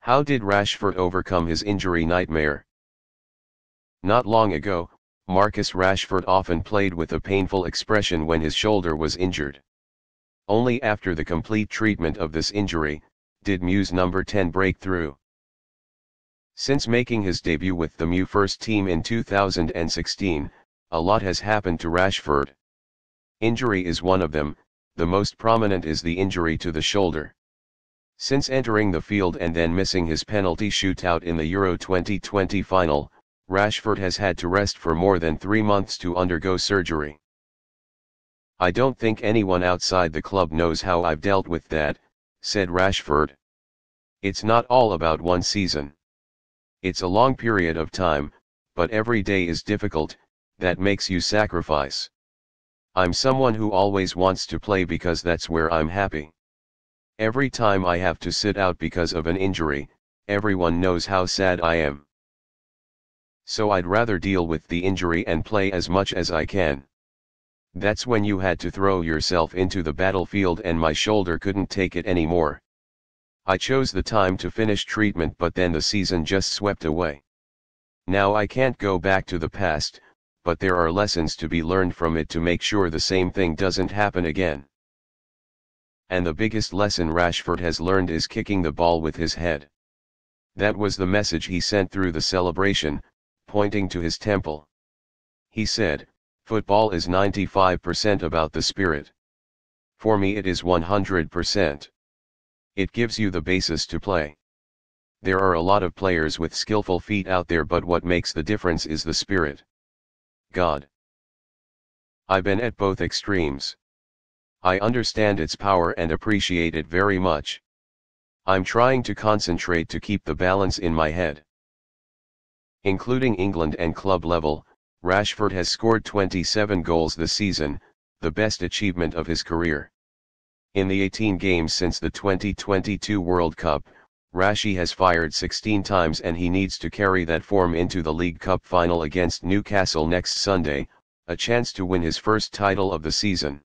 How did Rashford overcome his injury nightmare? Not long ago, Marcus Rashford often played with a painful expression when his shoulder was injured. Only after the complete treatment of this injury, did Mew's number 10 break through. Since making his debut with the Mew first team in 2016, a lot has happened to Rashford. Injury is one of them, the most prominent is the injury to the shoulder. Since entering the field and then missing his penalty shootout in the Euro 2020 final, Rashford has had to rest for more than three months to undergo surgery. I don't think anyone outside the club knows how I've dealt with that, said Rashford. It's not all about one season. It's a long period of time, but every day is difficult, that makes you sacrifice. I'm someone who always wants to play because that's where I'm happy. Every time I have to sit out because of an injury, everyone knows how sad I am. So I'd rather deal with the injury and play as much as I can. That's when you had to throw yourself into the battlefield and my shoulder couldn't take it anymore. I chose the time to finish treatment but then the season just swept away. Now I can't go back to the past, but there are lessons to be learned from it to make sure the same thing doesn't happen again. And the biggest lesson Rashford has learned is kicking the ball with his head. That was the message he sent through the celebration, pointing to his temple. He said, Football is 95% about the spirit. For me it is 100%. It gives you the basis to play. There are a lot of players with skillful feet out there but what makes the difference is the spirit. God. I've been at both extremes. I understand its power and appreciate it very much. I'm trying to concentrate to keep the balance in my head. Including England and club level, Rashford has scored 27 goals this season, the best achievement of his career. In the 18 games since the 2022 World Cup, Rashi has fired 16 times and he needs to carry that form into the League Cup final against Newcastle next Sunday, a chance to win his first title of the season.